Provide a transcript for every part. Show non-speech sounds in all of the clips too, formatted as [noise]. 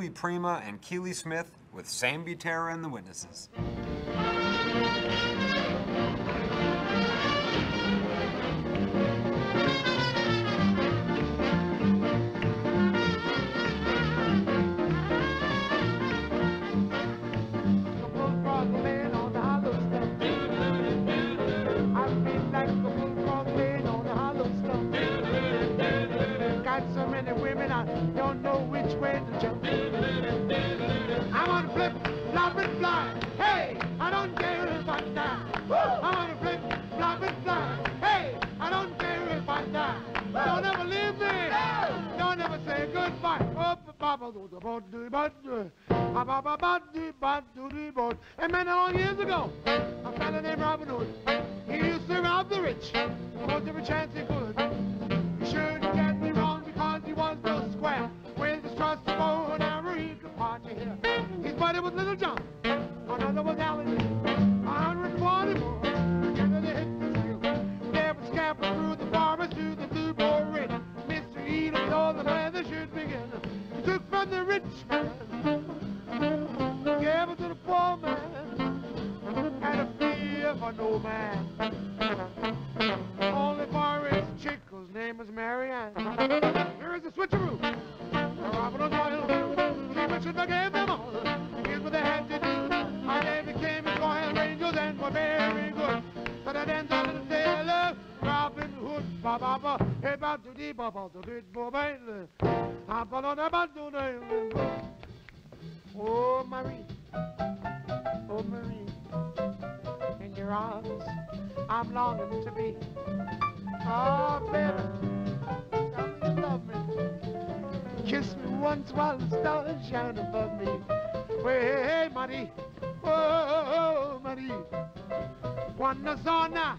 Louis Prima and Keely Smith with Sam Butera and the Witnesses. And many long years ago, a fellow named Robin Hood, he used to rob the rich, most every chance he could. The rich man, gave it to the poor man had a fear for no man. Only for his chick whose name was Marianne. Here is the switcheroo. Robin O'Doyle, she Richard I gave them all. Here's what they had to do. And they became his royal angels and were very good. So that ends on the sailor, Robin Hood, ba ba ba, Oh Marie, oh Marie in your arms. I'm longing to be. Oh, baby, me you love me. Kiss me once while the stars shine above me. Hey, hey, Marie, oh, Marie. Cuando zona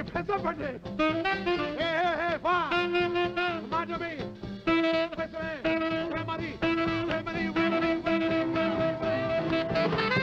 이렇게 패서버네 에헤헤 봐 마저미 패서해 오랜만이 오랜만이 오랜만이 오랜만이 오랜만이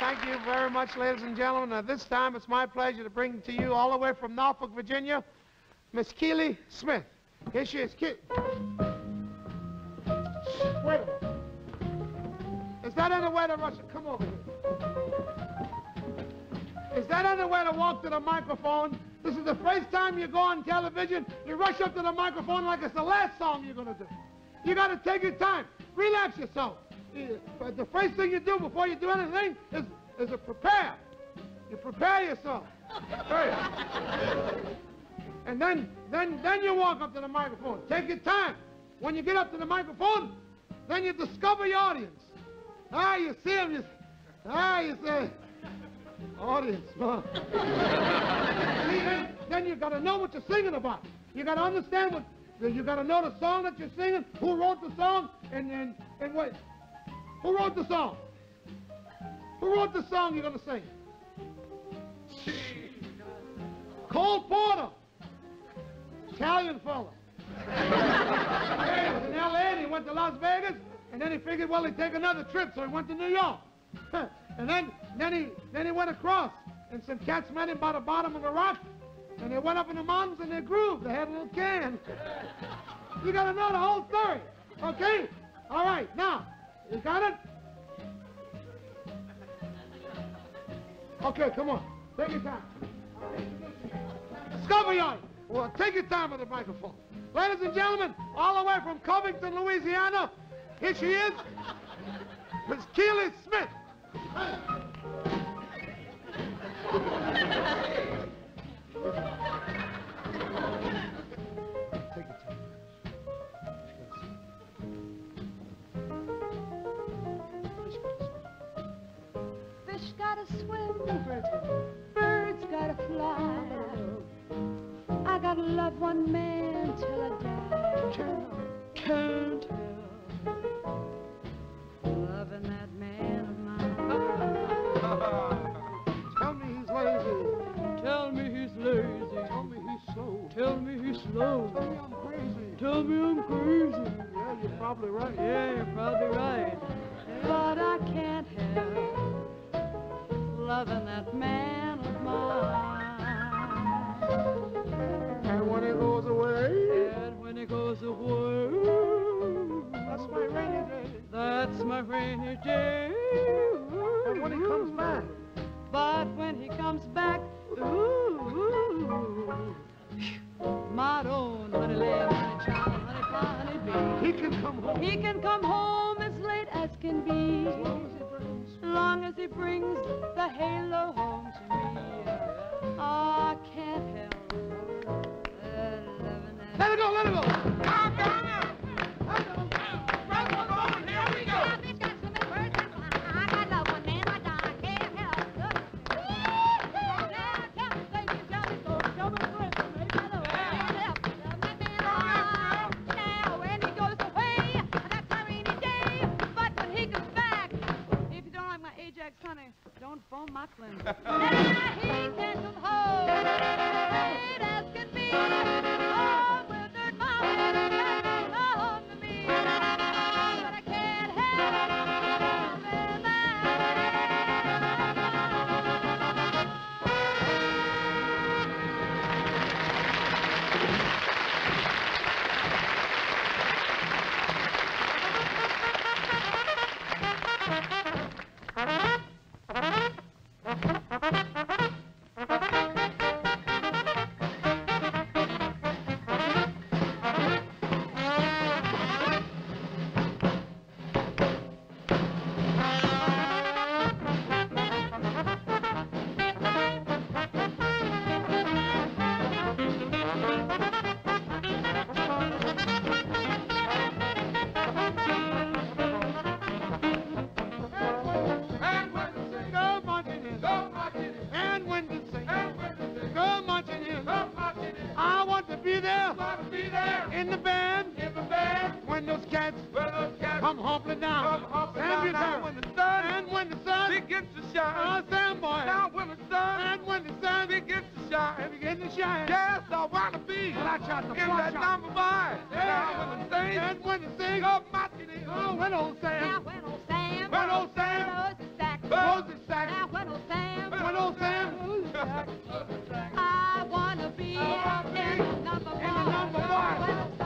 thank you very much, ladies and gentlemen. Now, this time it's my pleasure to bring to you all the way from Norfolk, Virginia, Miss Keely Smith. Here she is. Ke- Wait a minute. Is that any way to rush? Come over here. Is that any way to walk to the microphone? This is the first time you go on television. You rush up to the microphone like it's the last song you're going to do. You got to take your time. Relax yourself. The first thing you do before you do anything is, is prepare. You prepare yourself. And then, then, then you walk up to the microphone. Take your time. When you get up to the microphone, then you discover your audience. Ah, you see them. You, ah, you say, audience. Huh? see, then, then you got to know what you're singing about. You got to understand what. You got to know the song that you're singing, who wrote the song, and and and what. Who wrote the song? Who wrote the song you're going to sing? Cole Porter. Italian fella. he was in L.A. and he went to Las Vegas, and then he figured, well, he'd take another trip, so he went to New York. [laughs] and then, then he, then he went across, and some cats met him by the bottom of the rock, and they went up in the mountains and they grooved. They had a little can. you got to know the whole story, okay? All right, now, you got it? Okay, come on. Take your time. Discover Yard. Well, take your time with the microphone. Ladies and gentlemen, all the way from Covington, Louisiana, here she is, Miss Keely Smith. I gotta love one man till I die. Can't help loving that man of mine. [laughs] Tell me he's lazy. Tell me he's lazy. Tell me he's slow. Tell me he's slow. Tell me I'm crazy. Tell me I'm crazy. Yeah, you're probably right. Yeah, comes back, But when he comes back, ooh, my own honey lamb, honey child, honey pie, honey bee. he can come home. He can come home as late as can be, As long as he brings. long as he brings the halo home to me. I ah, Don't be there. In the band, in the band, when those cats, when those cats come humping down, come humping down, down when the sun, and when the sun begins to shine, ah, oh, Sam boy, now when the sun, and when the sun begins to shine, begins to shine, yes, I wanna be, in that number mine, yeah. now when the sing, and when the sing, of my oh, when old Sam, now when old Sam, when old Sam, blows his sack, blows his sack, now when old Sam, when old Sam, [laughs] I wanna be. I wanna 快快快！